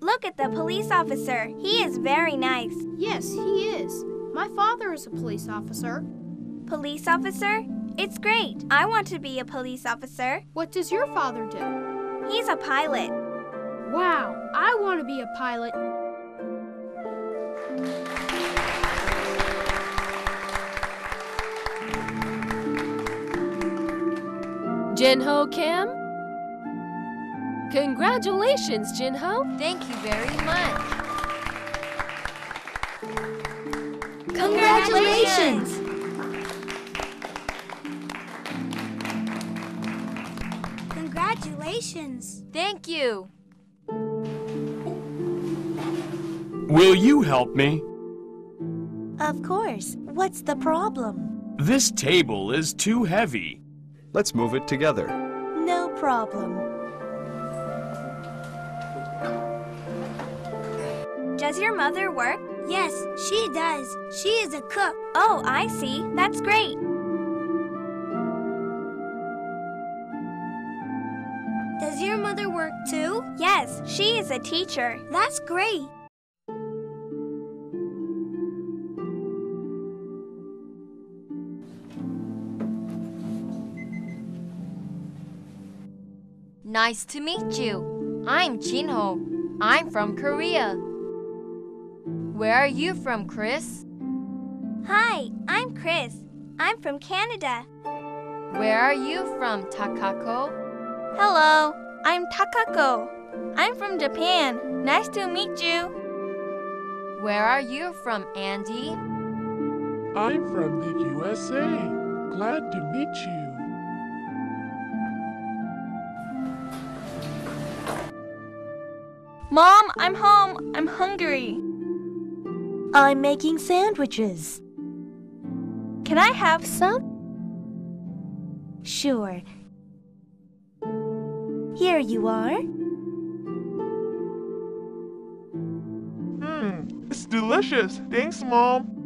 Look at the police officer. He is very nice. Yes, he is. My father is a police officer. Police officer? It's great. I want to be a police officer. What does your father do? He's a pilot. Wow, I want to be a pilot. Jinho Kim? Congratulations, Jinho. Thank you very much. Congratulations! Congratulations! Thank you. Will you help me? Of course. What's the problem? This table is too heavy. Let's move it together. No problem. Does your mother work? Yes, she does. She is a cook. Oh, I see. That's great. Does your mother work too? Yes, she is a teacher. That's great. Nice to meet you. I'm Jinho. I'm from Korea. Where are you from, Chris? Hi, I'm Chris. I'm from Canada. Where are you from, Takako? Hello, I'm Takako. I'm from Japan. Nice to meet you. Where are you from, Andy? I'm from the USA. Glad to meet you. Mom, I'm home. I'm hungry. I'm making sandwiches. Can I have some? Sure. Here you are. Hmm, it's delicious. Thanks, Mom.